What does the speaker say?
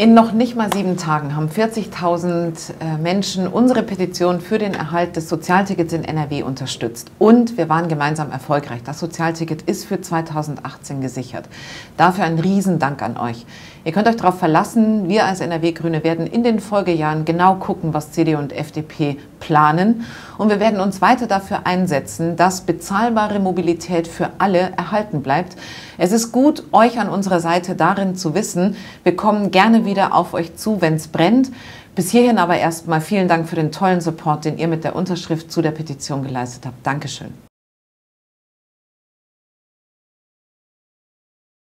In noch nicht mal sieben Tagen haben 40.000 äh, Menschen unsere Petition für den Erhalt des Sozialtickets in NRW unterstützt. Und wir waren gemeinsam erfolgreich. Das Sozialticket ist für 2018 gesichert. Dafür ein Riesendank an euch. Ihr könnt euch darauf verlassen, wir als NRW-Grüne werden in den Folgejahren genau gucken, was CDU und FDP planen. Und wir werden uns weiter dafür einsetzen, dass bezahlbare Mobilität für alle erhalten bleibt. Es ist gut, euch an unserer Seite darin zu wissen. Wir kommen gerne wieder auf euch zu, wenn es brennt. Bis hierhin aber erstmal vielen Dank für den tollen Support, den ihr mit der Unterschrift zu der Petition geleistet habt. Dankeschön.